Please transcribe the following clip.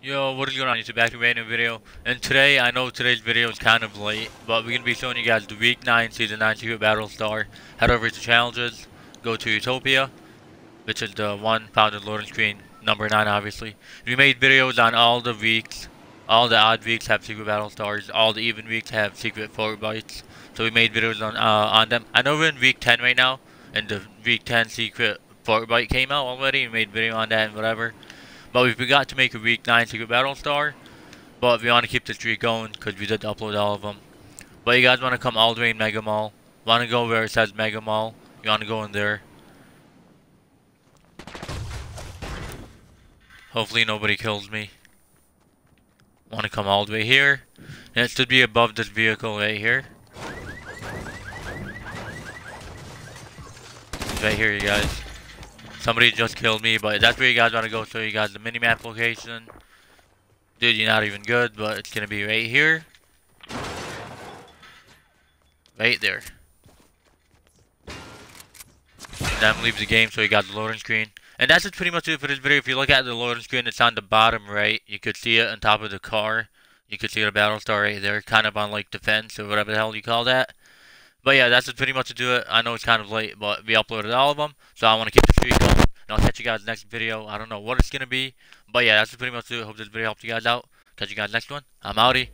Yo, what is going on YouTube? Back to a new video. And today, I know today's video is kind of late, but we're going to be showing you guys the Week 9 Season 9 Secret Battle Star. Head over to Challenges, go to Utopia, which is the one found in loading screen, number 9 obviously. We made videos on all the weeks. All the odd weeks have Secret Battle Stars. All the even weeks have Secret Fortbytes. So we made videos on uh, on them. I know we're in Week 10 right now, and the Week 10 Secret Fortbyte came out already. We made video on that and whatever. But we forgot to make a week 9 Secret Battle Star. But we want to keep the streak going because we did upload all of them. But you guys want to come all the way in Mega Mall. Want to go where it says Mega Mall. You want to go in there. Hopefully nobody kills me. Want to come all the way here. And it should be above this vehicle right here. Right here you guys. Somebody just killed me, but that's where you guys want to go show you guys the mini-map location. Dude, you're not even good, but it's going to be right here. Right there. And then leaves the game, so you got the loading screen. And that's pretty much it for this video. If you look at the loading screen, it's on the bottom right. You could see it on top of the car. You could see the battle star right there, kind of on like defense or whatever the hell you call that. But yeah, that's pretty much to do it. I know it's kind of late, but we uploaded all of them. So I want to keep the streak going. And I'll catch you guys next video. I don't know what it's going to be. But yeah, that's pretty much to it. Hope this video helped you guys out. Catch you guys next one. I'm outie.